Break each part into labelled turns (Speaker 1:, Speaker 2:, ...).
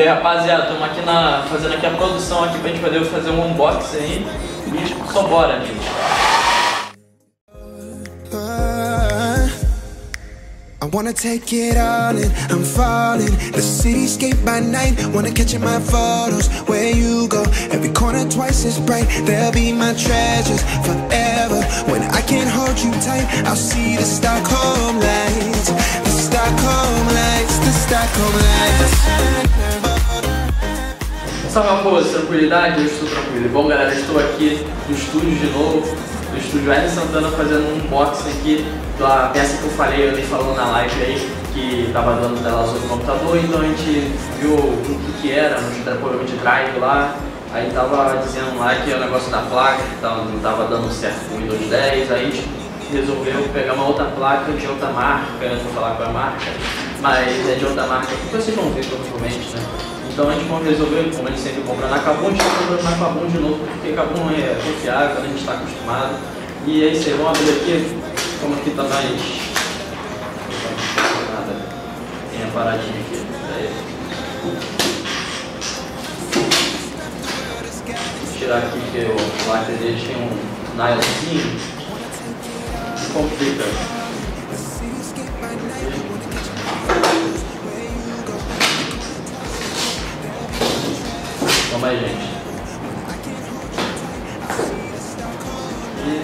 Speaker 1: aí rapaziada, estamos aqui na, fazendo aqui a produção aqui pra gente poder fazer um unboxing aí. E só bora, gente.
Speaker 2: I wanna take it all in, I'm falling. The cityscape by night, wanna catch in my photos. Where you go, every corner twice as bright. They'll be my treasures forever. When I can't hold you tight, I'll see the Stockholm lights. The Stockholm lights, the Stockholm lights
Speaker 1: Salve raposa, tranquilidade? Eu estou tranquilo. Bom galera, estou aqui no estúdio de novo, no estúdio Hélio Santana fazendo um unboxing aqui da peça que eu falei, eu nem falando na live aí, que tava dando tela azul no computador, então a gente viu o que que era, no provavelmente drive lá, aí tava dizendo lá que é o negócio da placa, que tava, não tava dando certo com o Windows 10, aí a gente resolveu pegar uma outra placa de outra marca, eu não vou falar qual é a marca, mas é de outra marca, que vocês vão ver provavelmente, né? Então a gente resolveu, como a gente sempre compra na a gente está comprando na Cabum de novo, porque Cabum é confiável, a gente está acostumado. E é aí, vamos abrir aqui, como aqui tá mais... Nada. Tem a paradinha aqui. Vou tirar aqui que o lápis dele tinha um nylonzinho. Complica. Toma aí, gente. E...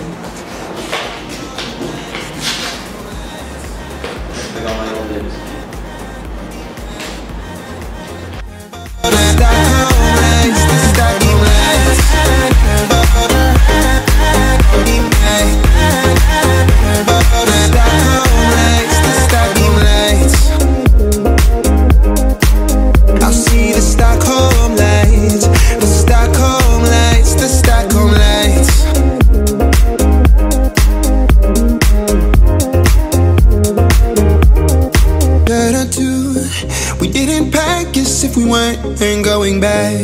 Speaker 1: Vou pegar o maior deles
Speaker 2: We didn't pack as if we weren't going back.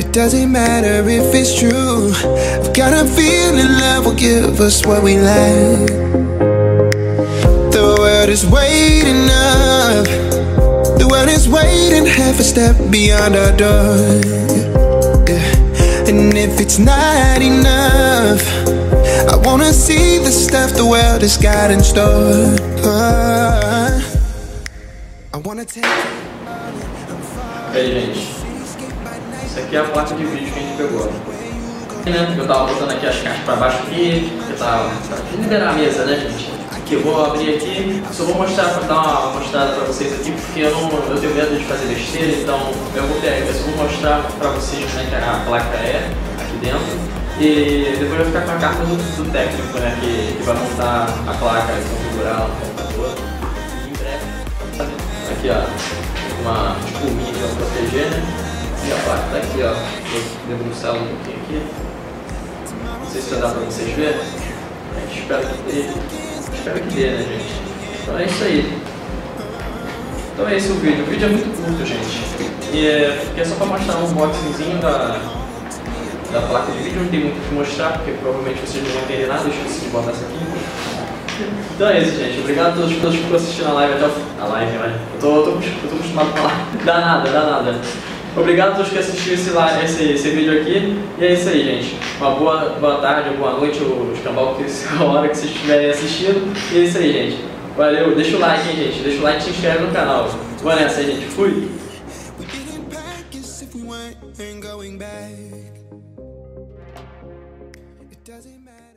Speaker 2: It doesn't matter if it's true. I've got a feeling love will give us what we lack. The world is waiting up. The world is waiting half a step beyond our door. Yeah. And if it's not enough, I wanna see the stuff the world has got in store.
Speaker 1: Aí, gente? Isso aqui é a placa de vídeo que a gente pegou. Né? Eu tava botando aqui as caixas pra baixo aqui, eu tava pra liberar a mesa, né, gente? Aqui, eu vou abrir aqui, só vou mostrar, pra dar uma mostrada pra vocês aqui, porque eu, não, eu tenho medo de fazer besteira, então eu vou pegar, eu só vou mostrar pra vocês como é que a placa é aqui dentro. E depois vai ficar com a carta do, do técnico, né, que, que vai montar a placa configurar o computador. E em breve. Aqui, ó, uma espuminha pra proteger, né? E a placa tá aqui, ó. Vou debruçar um pouquinho aqui. Não sei se vai dar pra vocês verem. Espera que dê. Espero que dê, né, gente? Então é isso aí. Então é esse o vídeo. O vídeo é muito curto, gente. E é, é só pra mostrar um unboxingzinho da, da placa de vídeo. Não tem muito o que mostrar, porque provavelmente vocês não vão entender nada. Eu esqueci de botar isso aqui. Então é isso, gente. Obrigado a todos, todos por assistir a live até o A live, né? Eu tô, eu tô, eu tô acostumado a falar. Dá nada, dá nada. Obrigado a todos que assistiram esse, li- esse, esse vídeo aqui. E é isso aí, gente. Uma boa, boa tarde, boa noite, o escambau, que a hora que vocês estiverem assistindo. E é isso aí, gente. Valeu. Deixa o like, hein, gente. Deixa o like e se inscreve no canal. Boa nessa aí, gente. Fui.
Speaker 2: Doesn't matter.